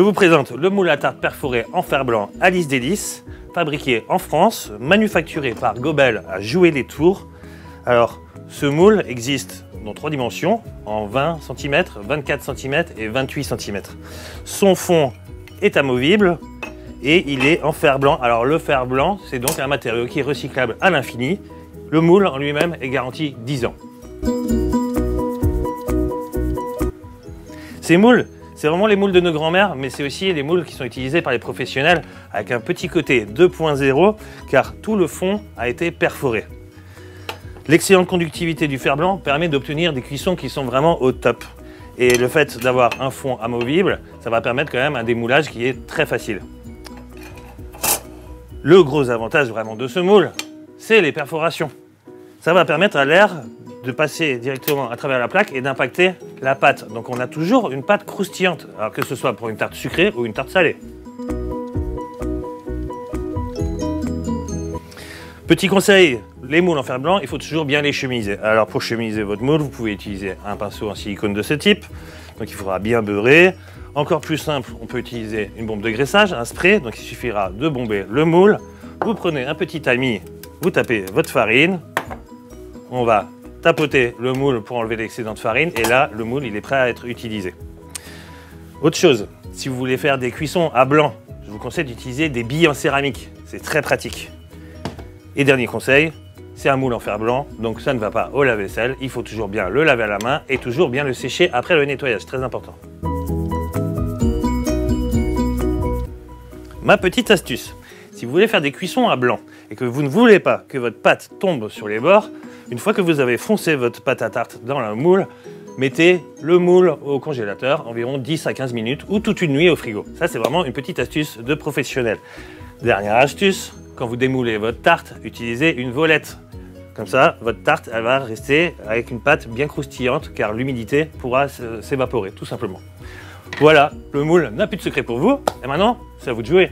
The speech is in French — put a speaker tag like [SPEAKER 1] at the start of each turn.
[SPEAKER 1] Je vous présente le moule à tarte perforé en fer blanc Alice Délice, fabriqué en France, manufacturé par Gobel à Jouer les Tours. Alors, ce moule existe dans trois dimensions, en 20 cm, 24 cm et 28 cm. Son fond est amovible et il est en fer blanc. Alors le fer blanc, c'est donc un matériau qui est recyclable à l'infini. Le moule en lui-même est garanti 10 ans. Ces moules, c'est vraiment les moules de nos grands-mères, mais c'est aussi les moules qui sont utilisés par les professionnels avec un petit côté 2.0, car tout le fond a été perforé. L'excellente conductivité du fer blanc permet d'obtenir des cuissons qui sont vraiment au top. Et le fait d'avoir un fond amovible, ça va permettre quand même un démoulage qui est très facile. Le gros avantage vraiment de ce moule, c'est les perforations. Ça va permettre à l'air de passer directement à travers la plaque et d'impacter la pâte. Donc on a toujours une pâte croustillante, alors que ce soit pour une tarte sucrée ou une tarte salée. Petit conseil, les moules en fer blanc, il faut toujours bien les chemiser. Alors pour chemiser votre moule, vous pouvez utiliser un pinceau en silicone de ce type. Donc il faudra bien beurrer. Encore plus simple, on peut utiliser une bombe de graissage, un spray. Donc il suffira de bomber le moule. Vous prenez un petit tamis, vous tapez votre farine. On va tapoter le moule pour enlever l'excédent de farine. Et là, le moule, il est prêt à être utilisé. Autre chose, si vous voulez faire des cuissons à blanc, je vous conseille d'utiliser des billes en céramique. C'est très pratique. Et dernier conseil, c'est un moule en fer blanc, donc ça ne va pas au lave-vaisselle. Il faut toujours bien le laver à la main et toujours bien le sécher après le nettoyage, très important. Ma petite astuce, si vous voulez faire des cuissons à blanc et que vous ne voulez pas que votre pâte tombe sur les bords, une fois que vous avez foncé votre pâte à tarte dans le moule, mettez le moule au congélateur environ 10 à 15 minutes ou toute une nuit au frigo. Ça, c'est vraiment une petite astuce de professionnel. Dernière astuce, quand vous démoulez votre tarte, utilisez une volette. Comme ça, votre tarte, elle va rester avec une pâte bien croustillante car l'humidité pourra s'évaporer, tout simplement. Voilà, le moule n'a plus de secret pour vous. Et maintenant, c'est à vous de jouer.